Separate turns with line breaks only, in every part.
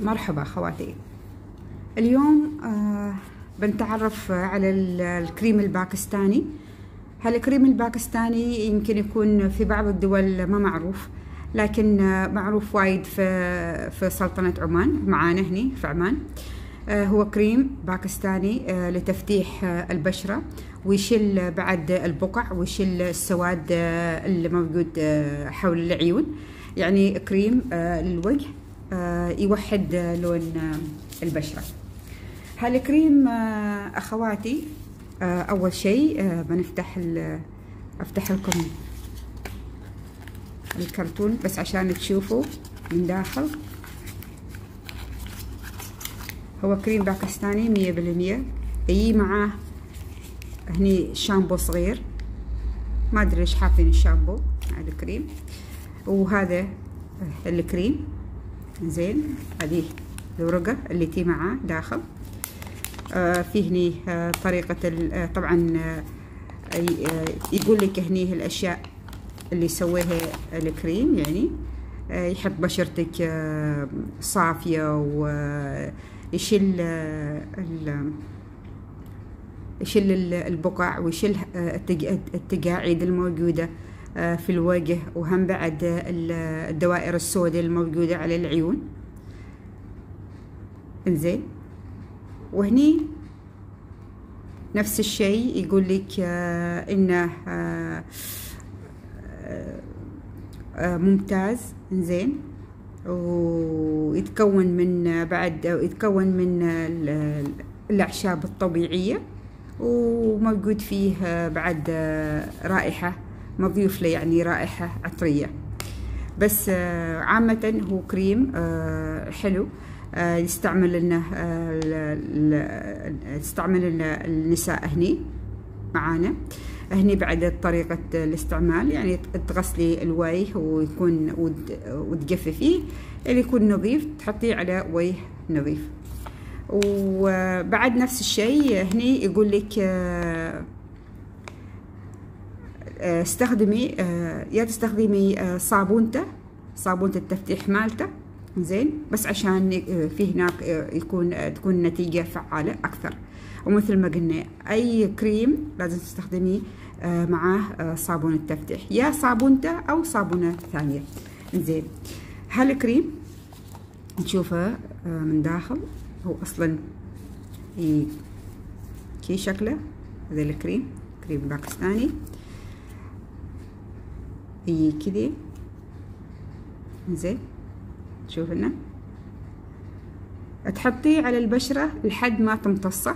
مرحبا خواتي اليوم آه بنتعرف على الكريم الباكستاني. هالكريم الباكستاني يمكن يكون في بعض الدول ما معروف لكن آه معروف وايد في في سلطنة عمان معانا هني في عمان. آه هو كريم باكستاني لتفتيح البشرة ويشيل بعد البقع ويشيل السواد اللي موجود حول العيون. يعني كريم للوجه يوحد لون البشرة. هالكريم أخواتي أول شيء بنفتح أفتح لكم الكرتون بس عشان تشوفوا من داخل. هو كريم باكستاني مية بالمية. يجي معاه هني شامبو صغير. ما أدري ليش حاطين الشامبو مع الكريم. وهذا الكريم. زين. هذه الورقة اللي تي معاه داخل. آه في هني آه طريقة آه طبعا آه يقول لك هني الأشياء اللي سويها الكريم يعني آه يحط بشرتك آه صافية ويشيل آه يشيل البقع ويشيل التقاعيد الموجودة. في الوجه وهم بعد الدوائر السوداء الموجودة على العيون. إنزين. وهني نفس الشيء يقول لك إنه ممتاز. إنزين. ويتكون من بعد يتكون من الأعشاب الطبيعية وموجود فيه بعد رائحة. مضيوف له يعني رائحة عطرية. بس عامة هو كريم حلو. يستعمل لنا يستعمل النساء هني معانا. هني بعد طريقة الاستعمال يعني تغسلي الوجه ويكون وتجففيه اللي يكون نظيف تحطيه على وجه نظيف. وبعد نفس الشيء هني يقول لك استخدمي يا تستخدمي صابونته صابونة التفتيح مالته زين بس عشان في هناك يكون تكون النتيجة فعالة أكثر. ومثل ما قلنا أي كريم لازم تستخدمي معاه صابون التفتيح يا صابونته أو صابونة ثانية. زين هالكريم نشوفه من داخل. هو أصلا كي شكله هذا الكريم كريم باكستاني. هي كذي زين شوف لنا. تحطيه على البشرة لحد ما تمتصه.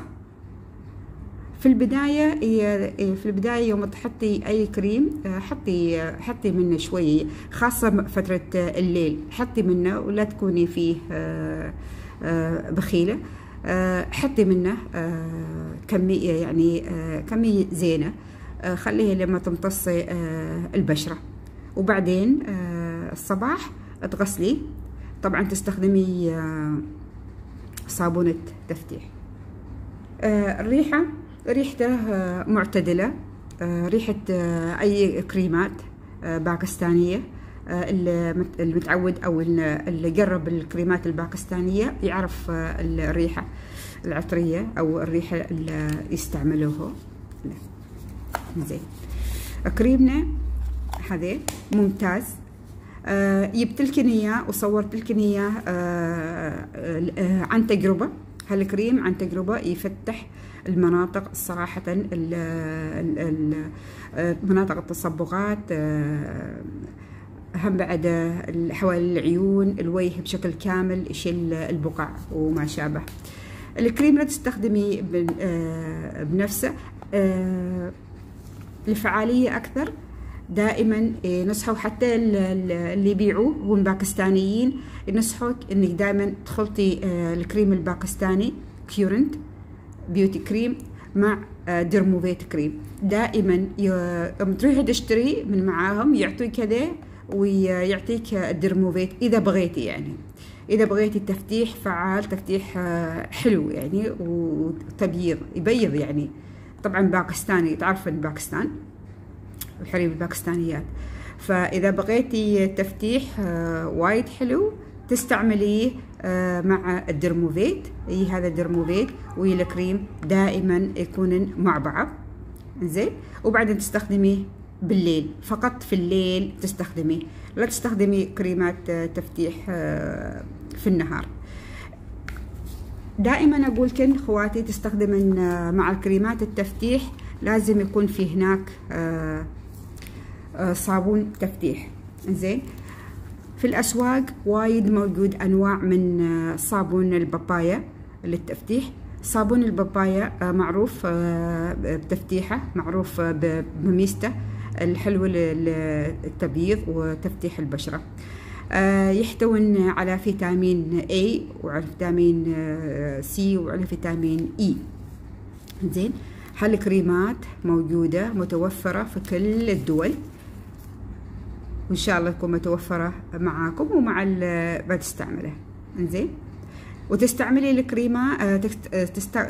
في البداية في البداية يوم تحطي أي كريم حطي حطي منه شوي خاصة فترة الليل. حطي منه ولا تكوني فيه بخيلة. حطي منه كمية يعني كمية زينة. خليه لما تمتصي البشرة. وبعدين الصباح تغسلي. طبعا تستخدمي صابونة تفتيح. الريحة ريحته معتدلة. ريحة أي كريمات باكستانية اللي متعود أو اللي جرب الكريمات الباكستانية يعرف الريحة العطرية أو الريحة اللي يستعملوها. زين. كريمنا هذا ممتاز. آه لكم اياه وصورت لكم اياه آه آه عن تجربة. هالكريم عن تجربة يفتح المناطق صراحة ال ال مناطق التصبغات هم بعد حوالي العيون الوجه بشكل كامل يشيل البقع وما شابه. الكريم لا تستخدمي بنفسه. الفعالية أكثر. دائما نصحوا حتى اللي يبيعوه هم باكستانيين. ينصحوك إنك دائما تخلطي الكريم الباكستاني Current Beauty Cream مع Dermovate cream دائما يوم تروحي تشتري من معاهم يعطيك كذا ويعطيك ال Dermovate إذا بغيتي يعني. إذا بغيتي تفتيح فعال تفتيح حلو يعني وتبييض يبيض يعني. طبعا باكستاني تعرفن باكستان؟ الحريم الباكستانيات فإذا بغيتي تفتيح وايد حلو. تستعمليه آه، مع ال Dermovate. إي هذا ال Dermovate والكريم دائما يكونن مع بعض. زين وبعدين تستخدميه بالليل. فقط في الليل تستخدميه. لا تستخدمي كريمات آه، تفتيح آه، في النهار. دائما أقول كن خواتي تستخدمن مع الكريمات التفتيح لازم يكون في هناك صابون تفتيح. زين في الأسواق وايد موجود أنواع من آه، صابون البابايا للتفتيح. صابون البابايا آه، معروف آه، بتفتيحه معروف بميزته الحلوة للتبييض وتفتيح البشرة. يحتوي على فيتامين A وعلى فيتامين C وعلى فيتامين E. زين هالكريمات موجودة متوفرة في كل الدول. وإن شاء الله تكون متوفرة معاكم ومع بتستعمله إنزين؟ وتستعملي الكريمة آه، آه،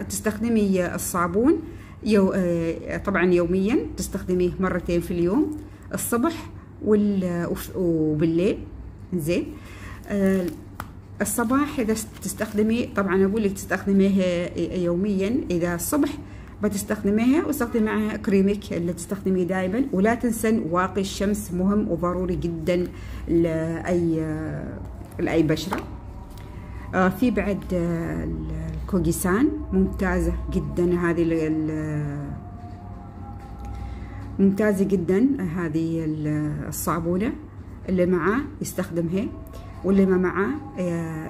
تستخدمي الصابون يو آه، طبعا يوميا تستخدميه مرتين في اليوم الصبح وبالليل. زين الصباح إذا تستخدمي طبعا أقول لك تستخدميه يوميا إذا الصبح بتستخدميها واستخدمي معها كريمك اللي تستخدميه دائما ولا تنسن واقي الشمس مهم وضروري جدا لأي لأي بشرة. آه في بعد آه الكوجيسان. ممتازة جدا هذه ممتازة جدا هذه الصابونة. اللي معاه يستخدمها واللي ما معاه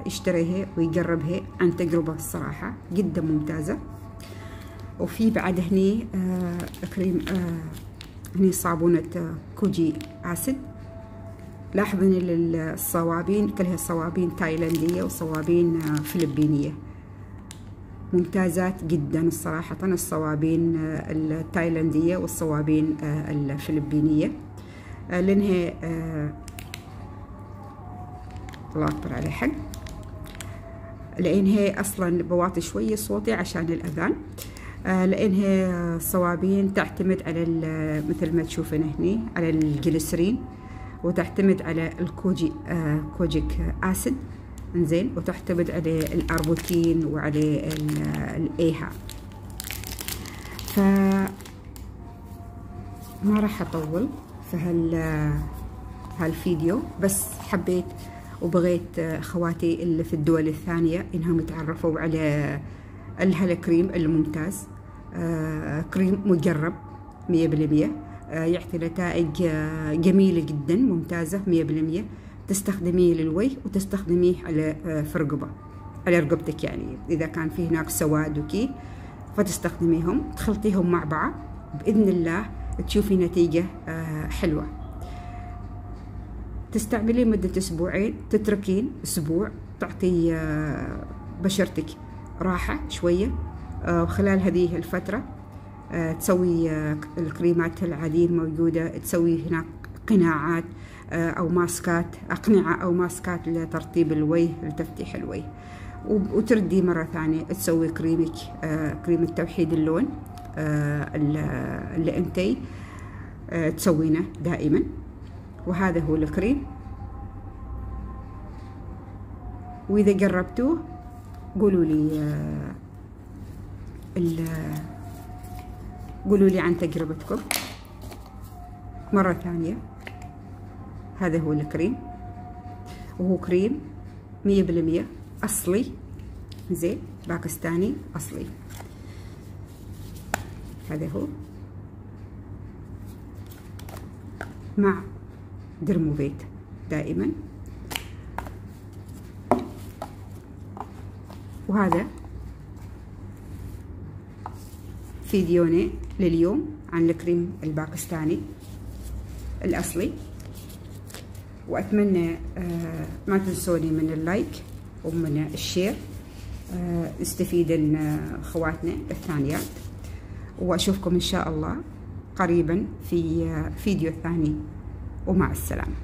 يشتريها ويجربها عن تجربة الصراحه جدا ممتازة. وفي بعد هني آه كريم آه هني صابونة آه كوجي أسيد. لاحظوا ان الصوابين كلها صوابين تايلاندية وصوابين آه فلبينية. ممتازات جدا الصراحة الصوابين آه التايلاندية والصوابين آه الفلبينية. آه لانها آه الله أكبر على حق. لأن هي أصلا بواطي شوية صوتي عشان الأذان. آه، لأنها صوابين تعتمد على مثل ما تشوفين هني على الجليسرين وتعتمد على ال koji آه، kojic acid إنزين وتعتمد على الأربوتين وعلى الايها ف ما راح أطول في هال هالفيديو بس حبيت وبغيت أخواتي اللي في الدول الثانية إنهم يتعرفوا على الهالكريم الممتاز. آه، كريم مجرب مية بالمية. آه، يعطي نتائج آه، جميلة جدا ممتازة مية بالمية. تستخدميه للوجه وتستخدميه على في رقبة على رقبتك يعني. إذا كان في هناك سواد وكي فتستخدميهم. تخلطيهم مع بعض. بإذن الله تشوفي نتيجة حلوة. تستعمليه مدة أسبوعين. تتركين أسبوع. تعطي بشرتك راحة شوية. وخلال آه، هذه الفترة آه، تسوي آه، الكريمات العادية الموجودة تسوي هناك قناعات أو ماسكات أقنعة أو ماسكات لترطيب الوجه لتفتيح الوجه. وتردي مرة ثانية تسوي كريمك كريم توحيد اللون اللي انتي تسوينه دائما. وهذا هو الكريم. وإذا جربتوه قولوا لي قولوا لي عن تجربتكم. مرة ثانية. هذا هو الكريم. وهو كريم مية بالمية أصلي. زين. باكستاني أصلي. هذا هو. مع درموفيت دائما. وهذا فيديونا لليوم عن الكريم الباكستاني الأصلي. وأتمنى آه، ما تنسوني من ال like ومن ال share نستفيد آه، خواتنا الثانيات. وأشوفكم إن شاء الله قريبا في آه، فيديو ثاني. ومع السلامة.